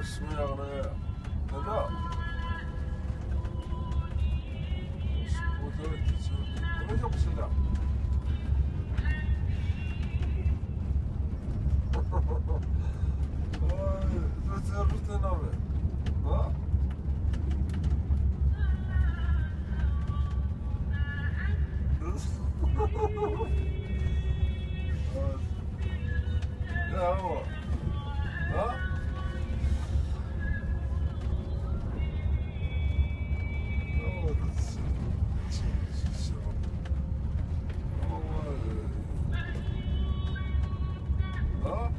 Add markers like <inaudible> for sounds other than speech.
を進めながらねたんだ。<laughs> <laughs> <laughs> いやもう。Huh?